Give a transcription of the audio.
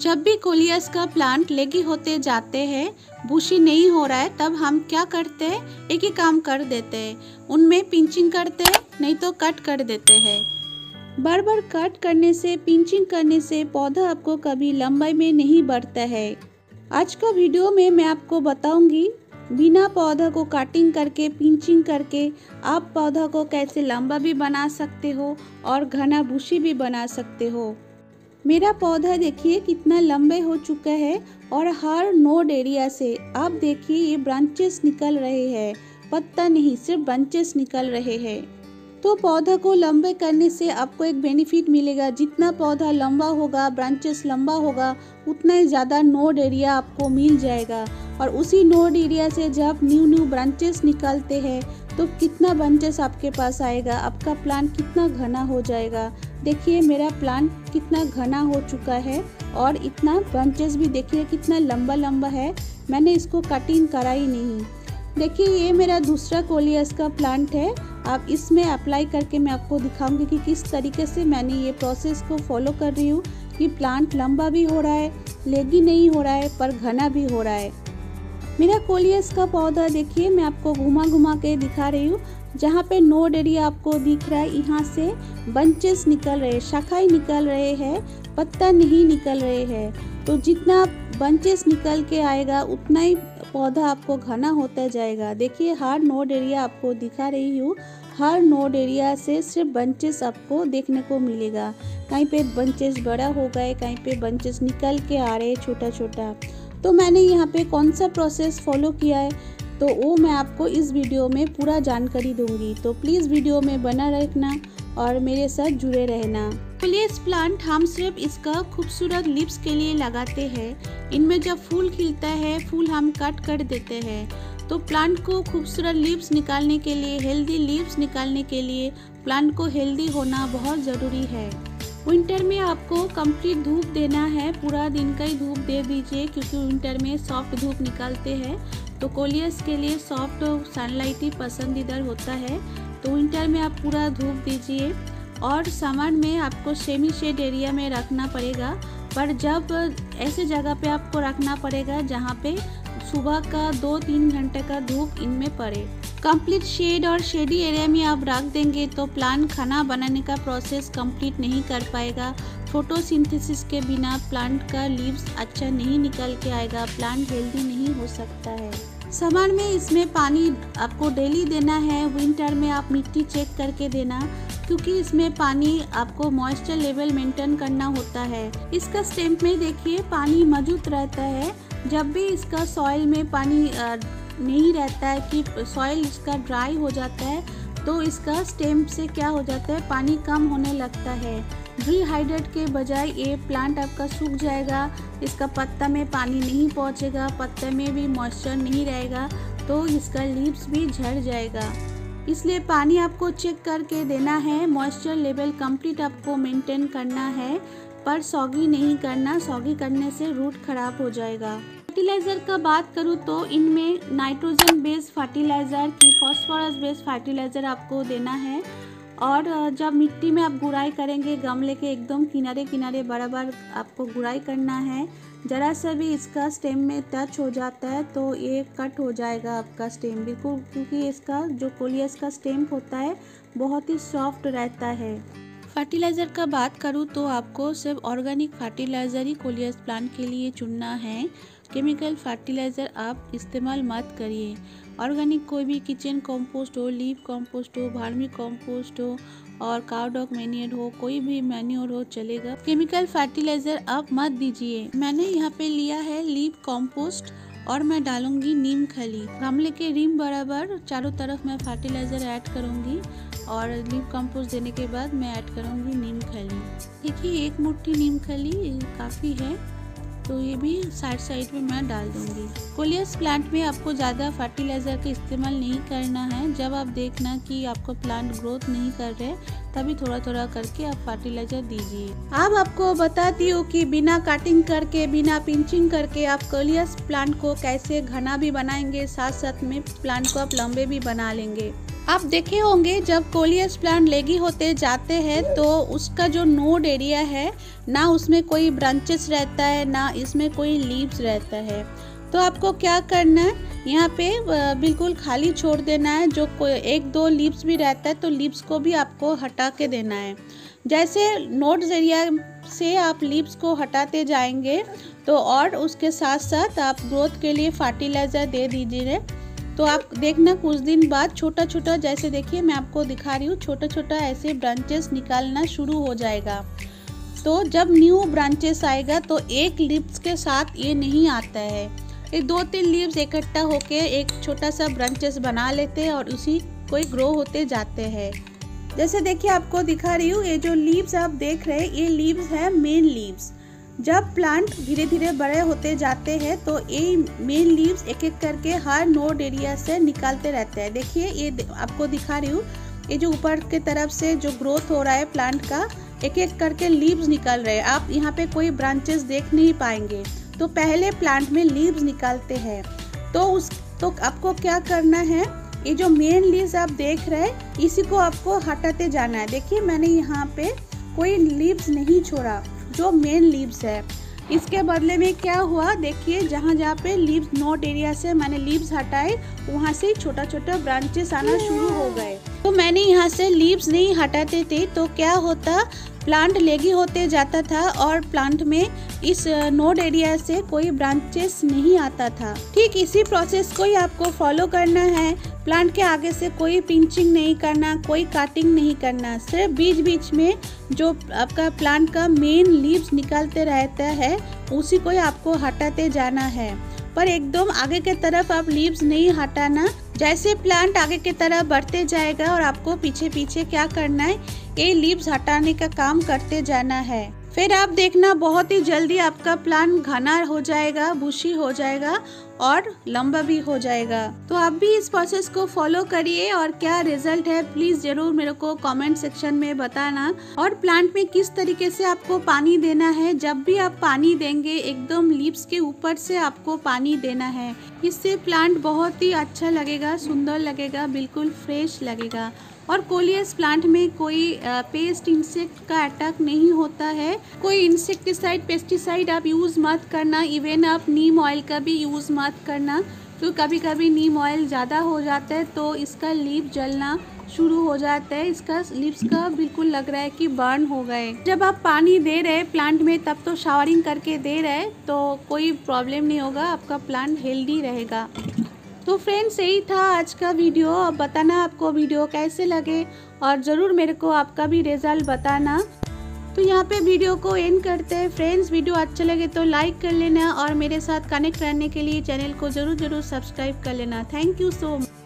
जब भी कोलियस का प्लांट लेगी होते जाते हैं बुशी नहीं हो रहा है, तब हम क्या करते हैं? एक ही काम कर देते हैं। उनमें पिंचिंग करते हैं, नहीं तो कट कर देते हैं। बार बार कट करने से, पिंचिंग करने से पौधा आपको कभी लंबाई में नहीं बढ़ता है। आज का वीडियो में मैं आपको बताऊँगी, बिना पौधा को कटिंग करके, पिंचिंग करके, आप पौधा को कैसे लंबा भी बना सकते हो और घना बुशी भी बना सकते हो। मेरा पौधा देखिए कितना लंबे हो चुका है और हर नोड एरिया से। आप देखिए ये ब्रांचेस निकल रहे हैं। पत्ता नहीं, सिर्फ़ ब्रांचेस निकल रहे हैं। तो पौधा को लंबे करने से आपको एक बेनिफिट मिलेगा। जितना पौधा लंबा होगा ब्रांचेस लंबा होगा, उतना ही ज़्यादा नोड एरिया आपको मिल जाएगा। और उसी नोड एरिया से जब न्यू न्यू ब्रांचेस निकलते हैं तो कितना ब्रांचेस आपके पास आएगा? आपका प्लांट कितना घना हो जाएगा? देखिए, मेरा प्लांट कितना घना हो चुका है और इतना ब्रांचेस भी देखिए कितना लंबा लंबा है। मैंने इसको कटिंग करा ही नहीं। देखिए, ये मेरा दूसरा कोलियस का प्लांट है। आप इसमें अप्लाई करके मैं आपको दिखाऊँगी कि किस तरीके से मैंने ये प्रोसेस को फॉलो कर रही हूँ कि प्लांट लंबा भी हो रहा है लेगी नहीं हो रहा है, पर घना भी हो रहा है। मेरा कोलियस का पौधा देखिए, मैं आपको घुमा घुमा के दिखा रही हूँ। जहाँ पे नोड एरिया आपको दिख रहा है, यहाँ से बंचेस निकल रहे शाखाएँ निकल रहे हैं, पत्ता नहीं निकल रहे हैं। तो जितना बंचेस निकल के आएगा, उतना ही पौधा आपको घना होता जाएगा। देखिए, हर नोड एरिया आपको दिखा रही हूँ। हर नोड एरिया से सिर्फ़ बंचेस आपको देखने को मिलेगा। कहीं पे बंचेस बड़ा हो गए, कहीं पे बंचेस निकल के आ रहे छोटा छोटा तो मैंने यहाँ पे कौन सा प्रोसेस फॉलो किया है तो वो मैं आपको इस वीडियो में पूरा जानकारी दूँगी। तो प्लीज़ वीडियो में बना रखना और मेरे साथ जुड़े रहना। प्लेस प्लांट हम सिर्फ़ इसका खूबसूरत लिप्स के लिए लगाते हैं। इनमें जब फूल खिलता है, फूल हम कट कर देते हैं। तो प्लांट को खूबसूरत लिप्स निकालने के लिए हेल्दी लिप्स निकालने के लिए प्लांट को हेल्दी होना बहुत ज़रूरी है। विंटर में आपको कंप्लीट धूप देना है, पूरा दिन का ही धूप दे दीजिए, क्योंकि विंटर में सॉफ्ट धूप निकालते हैं। तो कोलियस के लिए सॉफ्ट सनलाइट ही पसंदीदा होता है। तो विंटर में आप पूरा धूप दीजिए। और समर में आपको सेमी शेड एरिया में रखना पड़ेगा। पर जब ऐसे जगह पे आपको रखना पड़ेगा जहाँ पे सुबह का दो तीन घंटे का धूप इनमें पड़े। कंप्लीट शेड और शेडी एरिया में आप रख देंगे तो प्लांट खाना बनाने का प्रोसेस कंप्लीट नहीं कर पाएगा। फोटोसिंथेसिस के बिना प्लांट का लीव्स अच्छा नहीं निकल के आएगा। प्लांट हेल्दी नहीं हो सकता है। समर में इसमें पानी आपको डेली देना है। विंटर में आप मिट्टी चेक करके देना, क्योंकि इसमें पानी आपको मॉइस्चर लेवल मेंटेन करना होता है। इसका स्टेम्प में देखिए, पानी मौजूद रहता है। जब भी इसका सॉइल में पानी नहीं रहता है कि सॉइल इसका ड्राई हो जाता है तो इसका स्टेम से क्या हो जाता है? पानी कम होने लगता है। डिहाइड्रेट के बजाय ये प्लांट आपका सूख जाएगा, इसका पत्ता में पानी नहीं पहुंचेगा, पत्ते में भी मॉइस्चर नहीं रहेगा तो इसका लीव्स भी झड़ जाएगा। इसलिए पानी आपको चेक करके देना है मॉइस्चर लेवल कंप्लीट आपको मेंटेन करना है, पर सॉगी नहीं करना सॉगी करने से रूट खराब हो जाएगा। फर्टिलाइज़र का बात करूँ तो इनमें नाइट्रोजन बेस्ड फर्टिलाइज़र की फॉस्फोरस बेस्ड फर्टिलाइज़र आपको देना है। और जब मिट्टी में आप गुड़ाई करेंगे गमले के एकदम किनारे किनारे बराबर आपको गुड़ाई करना है, ज़रा सा भी इसका स्टेम में टच हो जाता है तो ये कट हो जाएगा आपका स्टेम बिल्कुल क्योंकि इसका जो कोलियस का स्टेम होता है, बहुत ही सॉफ्ट रहता है। फर्टिलाइज़र का बात करूँ तो आपको सिर्फ़ ऑर्गेनिक फर्टिलाइज़र ही कोलियस प्लांट के लिए चुनना है। केमिकल फर्टिलाइज़र आप इस्तेमाल मत करिए। ऑर्गेनिक कोई भी किचन कंपोस्ट हो लीव कंपोस्ट हो भार्मी कंपोस्ट हो और काउडॉक मैन्योर हो, कोई भी मैन्योर हो, चलेगा। केमिकल फर्टिलाइज़र आप मत दीजिए। मैंने यहाँ पे लिया है लीव कंपोस्ट और मैं डालूँगी नीम खली। गमले के रिम बराबर चारों तरफ़ मैं फर्टिलाइज़र ऐड करूँगी और लीव कंपोस्ट देने के बाद मैं ऐड करूँगी नीम खली। देखिए, एक मुट्ठी नीम खली काफ़ी है। तो ये भी साइड साइड में मैं डाल दूँगी। कोलियस प्लांट में आपको ज़्यादा फर्टिलाइज़र का इस्तेमाल नहीं करना है। जब आप देखना कि आपको प्लांट ग्रोथ नहीं कर रहे, तभी थोड़ा थोड़ा करके आप फर्टिलाइज़र दीजिए। अब आपको बताती हूँ कि बिना कटिंग करके, बिना पिंचिंग करके आप कोलियस प्लांट को कैसे घना भी बनाएँगे साथ साथ में प्लांट को आप लंबे भी बना लेंगे। आप देखे होंगे, जब कोलियस प्लांट लेगी होते जाते हैं तो उसका जो नोड एरिया है, ना उसमें कोई ब्रांचेस रहता है, ना इसमें कोई लीव्स रहता है। तो आपको क्या करना है? यहाँ पे बिल्कुल खाली छोड़ देना है, जो एक दो लीव्स भी रहता है तो लीव्स को भी आपको हटा के देना है। जैसे नोड्स एरिया से आप लीव्स को हटाते जाएँगे तो और उसके साथ साथ आप ग्रोथ के लिए फर्टिलाइज़र दे दीजिए। तो आप देखना कुछ दिन बाद छोटा छोटा जैसे देखिए, मैं आपको दिखा रही हूँ छोटा छोटा ऐसे ब्रांचेस निकालना शुरू हो जाएगा। तो जब न्यू ब्रांचेस आएगा तो एक लिप्स के साथ ये नहीं आता है। ये दो तीन लीव्स इकट्ठा होके एक छोटा सा ब्रांचेस बना लेते हैं और उसी कोई ग्रो होते जाते हैं। जैसे देखिए, आपको दिखा रही हूँ, ये जो लीव्स आप देख रहे हैं, ये लीव्स है मेन लीव्स जब प्लांट धीरे धीरे बड़े होते जाते हैं तो ये मेन लीव्स एक एक करके हर नोड एरिया से निकालते रहते हैं। देखिए, ये आपको दिखा रही हूँ। ये जो ऊपर के तरफ़ से जो ग्रोथ हो रहा है प्लांट का एक एक करके लीव्स निकल रहे हैं। आप यहाँ पे कोई ब्रांचेस देख नहीं पाएँगे। तो पहले प्लांट में लीव्स निकालते हैं। तो उस तो आपको क्या करना है? ये जो मेन लीव्स आप देख रहे हैं, इसी को आपको हटाते जाना है। देखिए, मैंने यहाँ पे कोई लीव्स नहीं छोड़ा। जो मेन लीव्स है। इसके बदले में क्या हुआ? देखिए, जहाँ जहाँ पे लीव्स नोट एरिया से मैंने लीव्स हटाए, वहाँ से छोटा छोटा ब्रांचेस आना शुरू हो गए। तो मैंने यहाँ से लीव्स नहीं हटाते थे तो क्या होता? प्लांट लेगी होते जाता था और प्लांट में इस नोड एरिया से कोई ब्रांचेस नहीं आता था। ठीक इसी प्रोसेस को ही आपको फॉलो करना है। प्लांट के आगे से कोई पिंचिंग नहीं करना, कोई काटिंग नहीं करना, सिर्फ़ बीच बीच में जो आपका प्लांट का मेन लीव्स निकालते रहता है, उसी को आपको हटाते जाना है। पर एकदम आगे के तरफ़ आप लीव्स नहीं हटाना, जैसे प्लांट आगे की तरफ़ बढ़ते जाएगा और आपको पीछे पीछे क्या करना है, ये लीव्स हटाने का काम करते जाना है। फिर आप देखना, बहुत ही जल्दी आपका प्लांट घना हो जाएगा बुशी हो जाएगा और लंबा भी हो जाएगा। तो आप भी इस प्रोसेस को फॉलो करिए और क्या रिज़ल्ट है प्लीज़ ज़रूर मेरे को कमेंट सेक्शन में बताना। और प्लांट में किस तरीके से आपको पानी देना है, जब भी आप पानी देंगे, एकदम लीव्स के ऊपर से आपको पानी देना है। इससे प्लांट बहुत ही अच्छा लगेगा, सुंदर लगेगा, बिल्कुल फ्रेश लगेगा। और कोलियस प्लांट में कोई पेस्ट इंसेक्ट का अटैक नहीं होता है। कोई इंसेक्टिसाइड, पेस्टिसाइड आप यूज़ मत करना। इवन आप नीम ऑयल का भी यूज़ मत करना तो कभी कभी नीम ऑयल ज़्यादा हो जाता है तो इसका लीप जलना शुरू हो जाता है। इसका लिप्स का बिल्कुल लग रहा है कि बर्न हो गए। जब आप पानी दे रहे प्लांट में, तब तो शावरिंग करके दे रहे तो कोई प्रॉब्लम नहीं होगा, आपका प्लांट हेल्दी रहेगा। तो फ्रेंड्स, यही था आज का वीडियो। अब बताना आपको वीडियो कैसे लगे और ज़रूर मेरे को आपका भी रिज़ल्ट बताना। तो यहाँ पे वीडियो को एंड करते हैं। फ्रेंड्स, वीडियो अच्छा लगे तो लाइक कर लेना और मेरे साथ कनेक्ट रहने के लिए चैनल को ज़रूर ज़रूर सब्सक्राइब कर लेना। Thank you so much